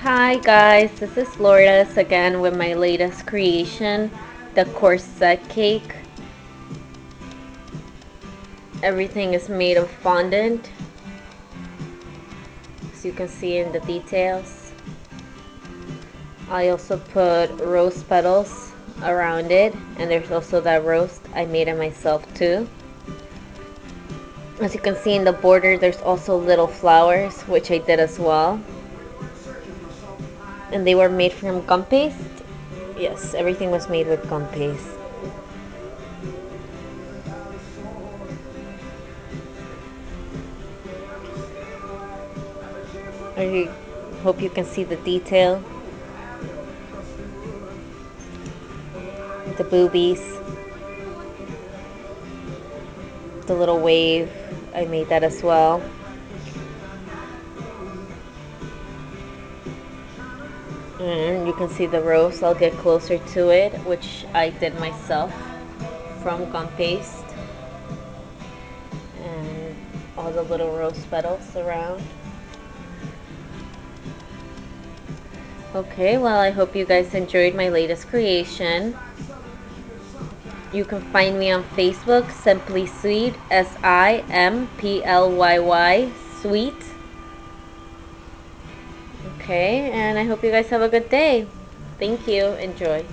Hi guys, this is Lourdes again with my latest creation, the corset cake. Everything is made of fondant, as you can see in the details. I also put rose petals around it, and there's also that rose, I made it myself too. As you can see in the border, there's also little flowers, which I did as well. And they were made from gum paste. Yes everything was made with gum paste. I hope you can see the detail. The boobies the little wave I made that as well. And you can see the rose I'll get closer to it which I did myself from gum paste. And all the little rose petals around. Okay well I hope you guys enjoyed my latest creation you can find me on Facebook simply sweet S I M P L Y Y sweet Okay, and I hope you guys have a good day. Thank you. Enjoy.